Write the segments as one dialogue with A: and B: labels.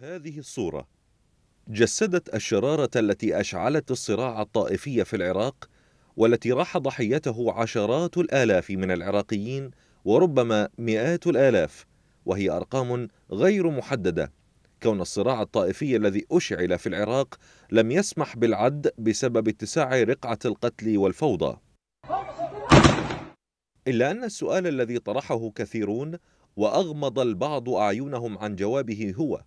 A: هذه الصورة. جسدت الشرارة التي أشعلت الصراع الطائفي في العراق والتي راح ضحيته عشرات الآلاف من العراقيين وربما مئات الآلاف وهي أرقام غير محددة. كون الصراع الطائفي الذي أشعل في العراق لم يسمح بالعد بسبب اتساع رقعة القتل والفوضى. إلا أن السؤال الذي طرحه كثيرون وأغمض البعض أعينهم عن جوابه هو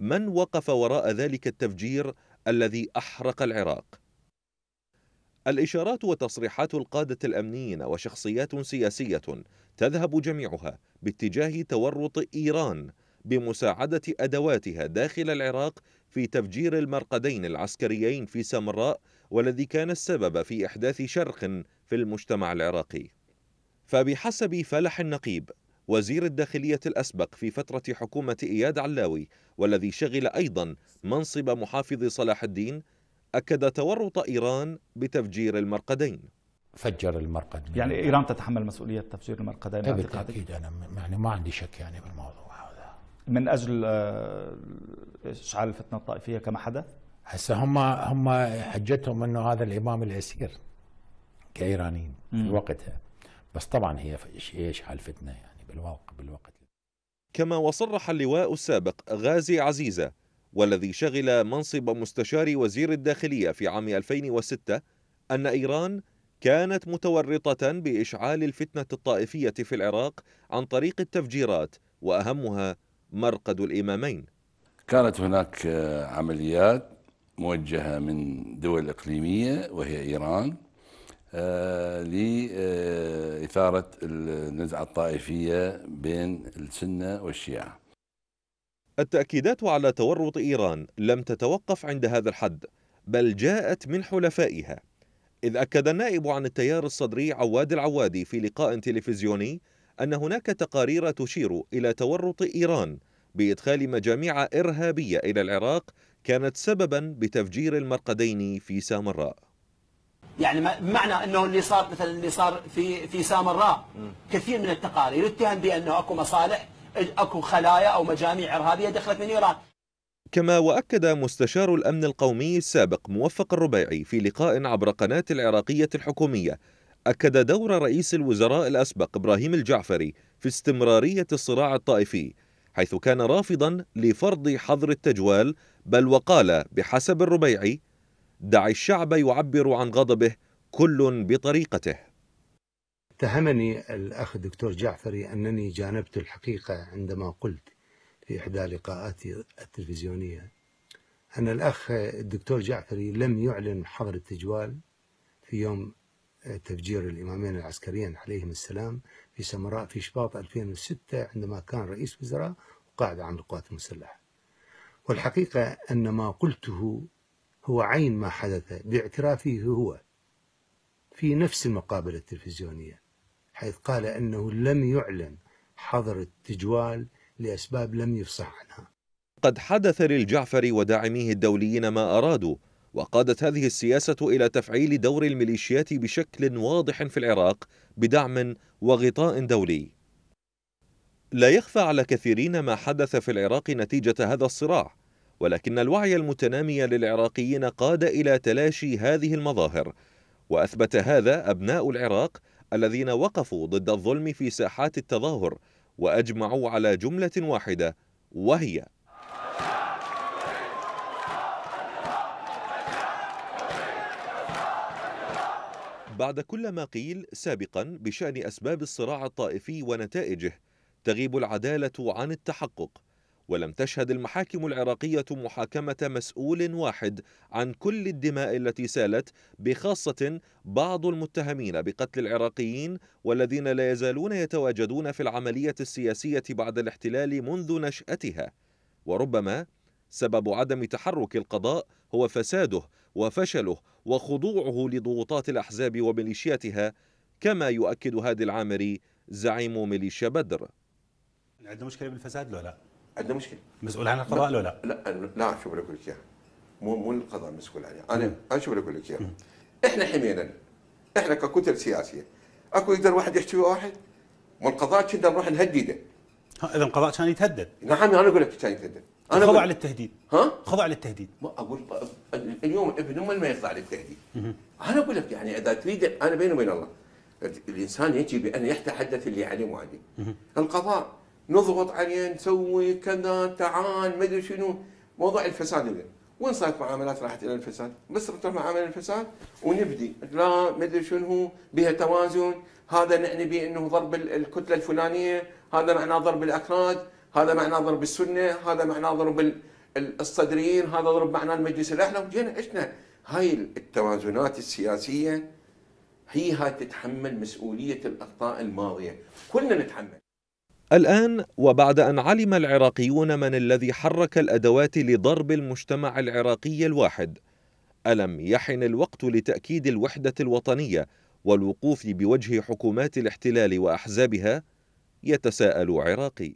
A: من وقف وراء ذلك التفجير الذي أحرق العراق؟ الإشارات وتصريحات القادة الأمنيين وشخصيات سياسية تذهب جميعها باتجاه تورط إيران بمساعدة أدواتها داخل العراق في تفجير المرقدين العسكريين في سامراء والذي كان السبب في إحداث شرخ في المجتمع العراقي فبحسب فلح النقيب وزير الداخلية الأسبق في فترة حكومة إياد علاوي والذي شغل أيضا منصب محافظ صلاح الدين أكد تورط إيران بتفجير المرقدين.
B: فجر المرقد
C: يعني إيران تتحمل مسؤولية تفجير المرقدين
B: بالتأكيد أنا يعني ما عندي شك يعني بالموضوع هذا.
C: من أجل آه، إشعال الفتنة الطائفية كما حدث؟
B: هسه هم هم حجتهم إنه هذا الإمام الاسير كإيرانيين في وقتها. بس طبعا هي يشعل فتنة يعني. بالوقت بالوقت
A: كما وصرح اللواء السابق غازي عزيزة والذي شغل منصب مستشار وزير الداخلية في عام 2006 أن إيران كانت متورطة بإشعال الفتنة الطائفية في العراق عن طريق التفجيرات وأهمها مرقد الإمامين.
D: كانت هناك عمليات موجهة من دول إقليمية وهي إيران آه، لإثارة النزعة الطائفية بين السنة والشيعة.
A: التأكيدات على تورط إيران لم تتوقف عند هذا الحد بل جاءت من حلفائها. إذ أكد النائب عن التيار الصدري عواد العوادي في لقاء تلفزيوني أن هناك تقارير تشير إلى تورط إيران بإدخال مجاميع إرهابية إلى العراق كانت سببا بتفجير المرقدين في سامراء.
E: يعني بمعنى إنه اللي صار مثلا اللي صار في في سامراء كثير من التقارير يتهم بأنه أكو مصالح أكو خلايا أو مجاميع إرهابية دخلت من إيران.
A: كما وأكد مستشار الأمن القومي السابق موفق الربيعي في لقاء عبر قناة العراقية الحكومية. أكد دور رئيس الوزراء الأسبق إبراهيم الجعفري في استمرارية الصراع الطائفي حيث كان رافضا لفرض حظر التجوال بل وقال بحسب الربيعي دع الشعب يعبر عن غضبه كل بطريقته.
F: اتهمني الأخ الدكتور جعفري أنني جانبت الحقيقة عندما قلت في إحدى لقاءاتي التلفزيونية أن الأخ الدكتور جعفري لم يعلن حظر التجوال في يوم تفجير الإمامين العسكريين عليهم السلام في سمراء في شباط 2006 عندما كان رئيس وزراء وقاعد عن القوات المسلحة. والحقيقة أن ما قلته هو عين ما حدث باعترافه هو في نفس المقابلة التلفزيونية حيث قال أنه لم يعلن حظر التجوال لأسباب لم يفصح عنها.
A: قد حدث للجعفر وداعميه الدوليين ما أرادوا وقادت هذه السياسة إلى تفعيل دور الميليشيات بشكل واضح في العراق بدعم وغطاء دولي. لا يخفى على كثيرين ما حدث في العراق نتيجة هذا الصراع ولكن الوعي المتنامي للعراقيين قاد إلى تلاشي هذه المظاهر. وأثبت هذا أبناء العراق الذين وقفوا ضد الظلم في ساحات التظاهر وأجمعوا على جملة واحدة وهي بعد كل ما قيل سابقا بشأن أسباب الصراع الطائفي ونتائجه تغيب العدالة عن التحقق. ولم تشهد المحاكم العراقية محاكمة مسؤول واحد عن كل الدماء التي سالت بخاصة بعض المتهمين بقتل العراقيين والذين لا يزالون يتواجدون في العملية السياسية بعد الاحتلال منذ نشأتها وربما سبب عدم تحرك القضاء هو فساده وفشله وخضوعه لضغوطات الأحزاب وميليشياتها كما يؤكد هادي العامري زعيم ميليشيا بدر
G: عندنا مشكلة بالفساد لو لا؟
H: عندنا مشكلة.
G: مسؤول عن القضاء لو لا؟
H: لا لا شوف أقول لك إياها. مو مو القضاء مسؤول عنها. أنا أنا شوف لك إياها. إحنا حمينا. إحنا ككتل سياسية. أكو يقدر واحد يحكي واحد؟ والقضاء كنا نروح نهدده.
G: ها، إذا القضاء كان يتهدد.
H: نعم أنا أقول لك كان يتهدد. أنا
G: خضع للتهديد.
H: ها؟
G: خضع للتهديد.
H: ما أقول اليوم ابن أمه ما يخضع للتهديد. أنا أقول لك يعني إذا تريد أنا بيني وبين الله الإنسان يجب أن يتحدث اللي عليه مو عليه القضاء نضغط عليه نسوي كذا تعال ما أدري شنو. موضوع الفساد اللي. وين صارت معاملات راحت إلى الفساد؟ بس تروح معاملة الفساد ونبدي. لا ما أدري شنو بها توازن. هذا نعني به إنه ضرب ال- الكتلة الفلانية هذا معناه ضرب الاكراد هذا معناه ضرب السنة هذا معناه ضرب ال- ال- الصدريين هذا ضرب معناه المجلس الأعلى. وجينا عشنا. هاي التوازنات السياسية هي هاي تتحمل مسؤولية الأخطاء الماضية. كلنا نتحمل.
A: الآن وبعد أن علم العراقيون من الذي حرك الأدوات لضرب المجتمع العراقي الواحد ألم يحن الوقت لتأكيد الوحدة الوطنية والوقوف بوجه حكومات الاحتلال وأحزابها؟ يتساءل عراقي.